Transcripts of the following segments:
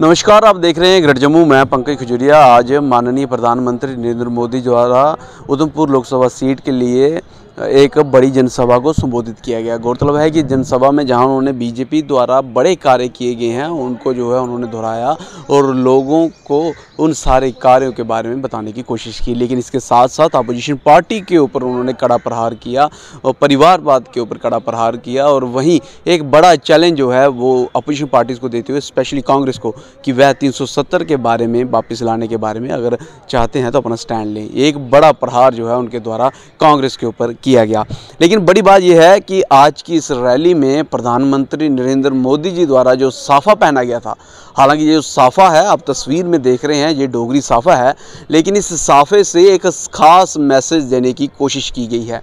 नमस्कार, आप देख रहे हैं ग्रेट जम्मू। मैं पंकज खजूरिया। आज माननीय प्रधानमंत्री नरेंद्र मोदी द्वारा उधमपुर लोकसभा सीट के लिए एक बड़ी जनसभा को संबोधित किया गया। गौरतलब है कि जनसभा में जहाँ उन्होंने बीजेपी द्वारा बड़े कार्य किए गए हैं, उनको जो है उन्होंने दोहराया और लोगों को उन सारे कार्यों के बारे में बताने की कोशिश की। लेकिन इसके साथ साथ अपोजिशन पार्टी के ऊपर उन्होंने कड़ा प्रहार किया और परिवारवाद के ऊपर कड़ा प्रहार किया और वहीं एक बड़ा चैलेंज जो है वो अपोजिशन पार्टीज़ को देते हुए, स्पेशली कांग्रेस को, कि वह 370 के बारे में वापस लाने के बारे में अगर चाहते हैं तो अपना स्टैंड लें। एक बड़ा प्रहार जो है उनके द्वारा कांग्रेस के ऊपर किया गया। लेकिन बड़ी बात यह है कि आज की इस रैली में प्रधानमंत्री नरेंद्र मोदी जी द्वारा जो साफा पहना गया था, हालाँकि ये जो साफ़ा है, आप तस्वीर में देख रहे हैं, ये डोगरी साफ़ा है, लेकिन इस साफ़े से एक ख़ास मैसेज देने की कोशिश की गई है।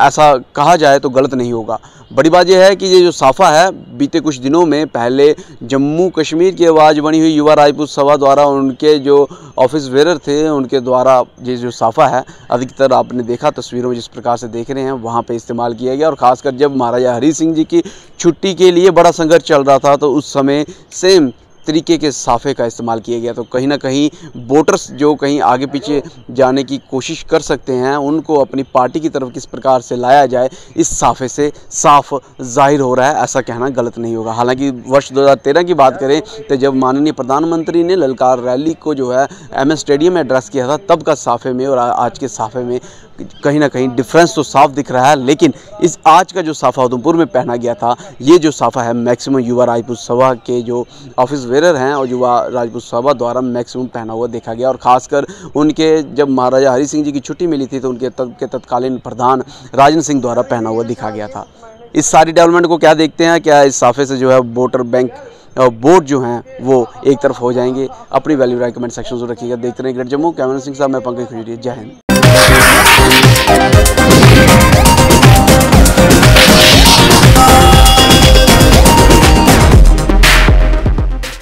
ऐसा कहा जाए तो गलत नहीं होगा। बड़ी बात यह है कि ये जो साफ़ा है, बीते कुछ दिनों में पहले जम्मू कश्मीर की आवाज़ बनी हुई युवा राजपूत सभा द्वारा उनके जो ऑफ़िस वेयर थे, उनके द्वारा ये जो साफ़ा है, अधिकतर आपने देखा तस्वीरों में जिस प्रकार से देख रहे हैं, वहाँ पे इस्तेमाल किया गया और ख़ासकर जब महाराजा हरी सिंह जी की छुट्टी के लिए बड़ा संघर्ष चल रहा था तो उस समय सेम तरीके के साफ़े का इस्तेमाल किया गया। तो कहीं ना कहीं वोटर्स जो कहीं आगे पीछे जाने की कोशिश कर सकते हैं, उनको अपनी पार्टी की तरफ़ किस प्रकार से लाया जाए, इस साफ़े से साफ़ ज़ाहिर हो रहा है, ऐसा कहना गलत नहीं होगा। हालाँकि वर्ष 2013 की बात करें तो जब माननीय प्रधानमंत्री ने ललकार रैली को जो है, एम स्टेडियम में एड्रेस किया था, तब का साफ़े में और आज के साफ़े में कहीं ना कहीं डिफरेंस तो साफ़ दिख रहा है, लेकिन इस आज का जो साफ़ा उधमपुर में पहना गया था, ये जो साफ़ा है मैक्सिमम युवा राजपूत सभा के जो ऑफ़िस वेयर हैं और युवा राजपूत सभा द्वारा मैक्सिमम पहना हुआ देखा गया। और ख़ासकर उनके जब महाराजा हरि सिंह जी की छुट्टी मिली थी तो उनके तब के तत्कालीन प्रधान राजन सिंह द्वारा पहना हुआ दिखा गया था। इस सारी डेवलपमेंट को क्या देखते हैं? क्या इस साफ़े से जो है वोटर बैंक वोट जो हैं, वो एक तरफ़ हो जाएँगे? अपनी वैल्यू राय कमेंट सेक्शन में रखिएगा। देखते रहें ग्रेट जम्मू कैमरा सिंह साहब, मैं पंकज खजूरिया जय हिंद।